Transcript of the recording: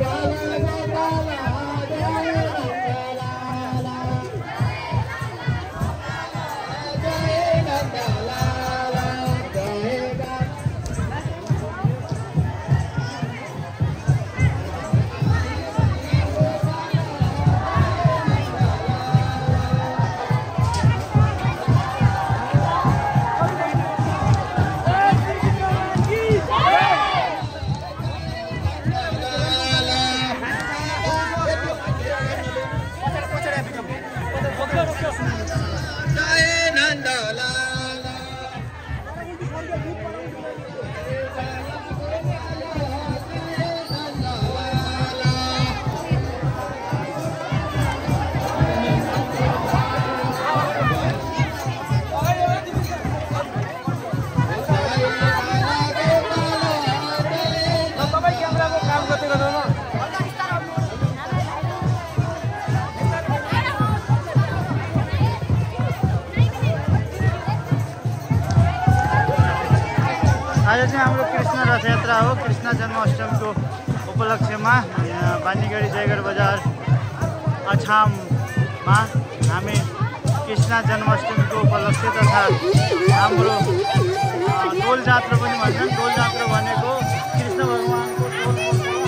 Hallelujah. हाम्रो कृष्ण रथयात्रा हो। कृष्ण जन्माष्टमीको उपलक्ष्यमा बानीगढी जयगढ बजार अछाममा हामी कृष्ण जन्माष्टमीको उपलक्ष्य तथा हाम्रो टोल जात्रा पनि भन्छन्। टोल जात्रा भनेको कृष्ण भगवान्को